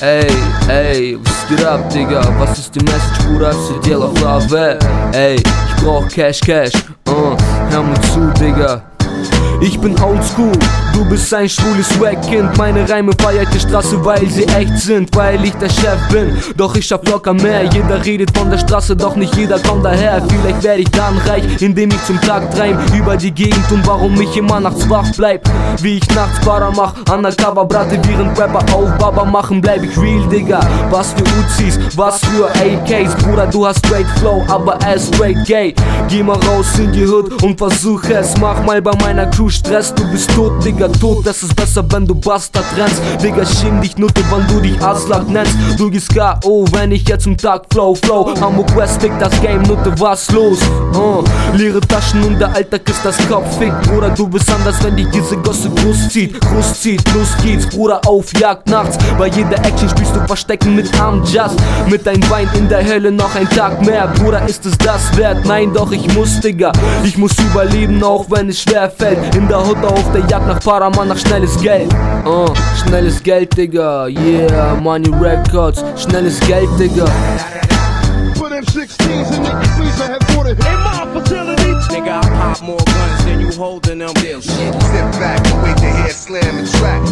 Ey, ey, was geht ab, Digga? Was ist die Message, Bruder? C'est dir la Flave Ey, ich brauch Cash, Cash uh, Hör mir zu, Digga ich bin oldschool, du bist ein schwules Wack-Kind Meine Reime feiert die Straße, weil sie echt sind Weil ich der Chef bin, doch ich schaff locker mehr. Jeder redet von der Straße, doch nicht jeder kommt daher. Vielleicht werde ich dann reich, indem ich zum Tag treim Über die Gegend und warum ich immer nachts wach bleib. Wie ich nachts Para mach, undercover Bratte Während Rapper auf Baba machen, bleib ich real, Digga. Was für Uzis, was für AKs Bruder, du hast straight Flow, aber er ist straight gay. Geh mal raus in die Hood und versuch es. Mach mal bei meiner Crew Stress, du bist tot, Digga, tot. Das ist besser, wenn du Bastard rennst. Digga, schäm dich Nutte, wann du dich Aslak nennst. Du gehst K.O., wenn ich jetzt zum Tag flow, flow. Hamburg West, fick das Game, Nutte, was los? Uh, leere Taschen und der Alltag ist das Kopf, fick Bruder, du bist anders, wenn dich diese Gosse groß zieht zieht, los geht's, Bruder, auf Jagd nachts. Bei jeder Action spielst du Verstecken mit Arm Just. Mit dein Bein in der Hölle noch ein Tag mehr. Bruder, ist es das wert? Nein, doch ich muss, Digga. Ich muss überleben, auch wenn es schwer fällt in der Hut auf der Jagd nach Paraman, nach schnelles Geld. Uh, schnelles Geld, Digga. Yeah, Money Records. Schnelles Geld, Digga. Put them 16s in the freezer, have water in my facility. Nigga, I pop more guns than you holding them bills. Shit. Sit back and wait to hear slam and track.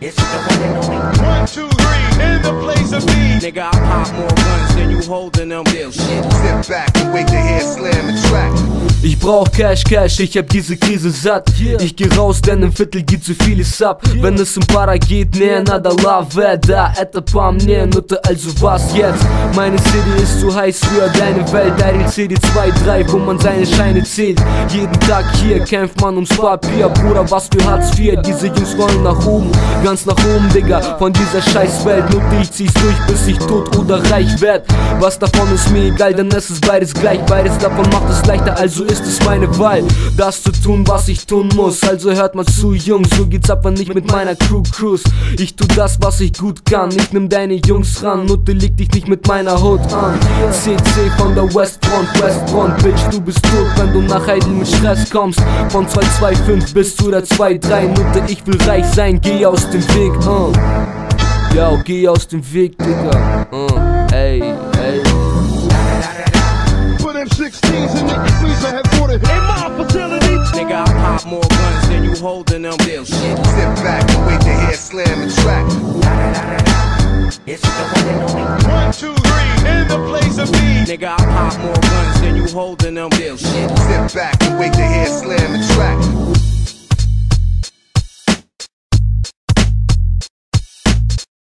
It's the one and only. One, two, three, in the place of need. Nigga, I pop more guns than you holding them bills. Shit. Sit back and wait to hear slam and track. Ich brauch Cash, Cash, ich hab diese Krise satt. Ich geh raus, denn im Viertel geht zu vieles ab. Wenn es um Para geht, ne, nada lave, da, это по мне, Nutte, also was jetzt? Meine City ist zu heiß für deine Welt, Daryl CD 2, 3, wo man seine Scheine zählt. Jeden Tag hier kämpft man ums Papier, Bruder, was für Hartz IV. Diese Jungs wollen nach oben, ganz nach oben, Digga. Von dieser Scheißwelt, Nutte, ich zieh's durch, bis ich tot oder reich werd. Was davon ist mir egal, denn es ist beides gleich. Beides davon macht es leichter, also ist es meine Wahl, das zu tun, was ich tun muss. Also hört mal zu, Jungs, so geht's aber nicht mit meiner Crew Cruise. Ich tu das, was ich gut kann. Ich nimm deine Jungs ran, Nutte leg dich nicht mit meiner Haut an. CC von der Westfront, Westfront, Bitch, du bist tot, wenn du nach Heidel mit Stress kommst. Von 225 bis zu der 23, Nutte, ich will reich sein, geh aus dem Weg, uh. Yo, geh aus dem Weg, Digga. Uh, Put them 16s in the freezer, have water in my facility. Nigga, I pop more guns than you holding them bills. Shit. Sit back and wait to hear slam and track. It's the one and only. One, two, three, in the place of need. Nigga, I pop more guns than you holding them bills. Shit. Sit back and wait to hear slam and track.